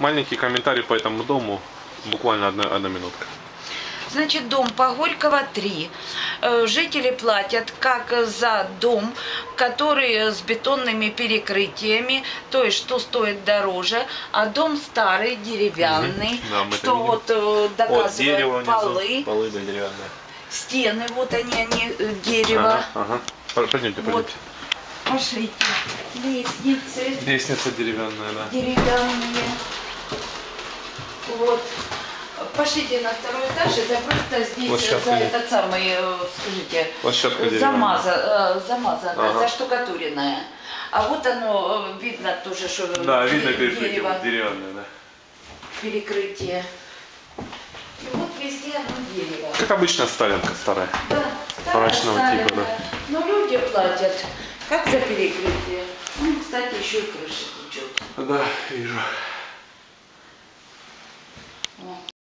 Маленький комментарий по этому дому. Буквально одна, одна минутка. Значит, дом по Горького 3. Э, Жители платят как за дом, который с бетонными перекрытиями, то есть что стоит дороже, а дом старый, деревянный, Мгм. Да, что вот э, Вот дерево доказывает внизу. полы, Полы да, деревянные. стены, вот они, они э, дерево. Ага, ага. П- Пойдемте, Вот. пойдемте. Пошлите. Лестницы Лестница деревянная, да. деревянные. Вот. Пошлите на второй этаж, это просто здесь Площадка за этот самый, э, скажите, Площадка замаза, э, замазанная, Ага. заштукатуренная. А вот оно э, видно тоже, что Да, де- видно перекрытие дерево, вот деревянное, да. перекрытие. И вот везде одно дерево. Как обычно сталинка старая. Да, старая, типа, да. Но люди платят, как за перекрытие. Ну, кстати, еще и крыша течет. Да, вижу. Вот.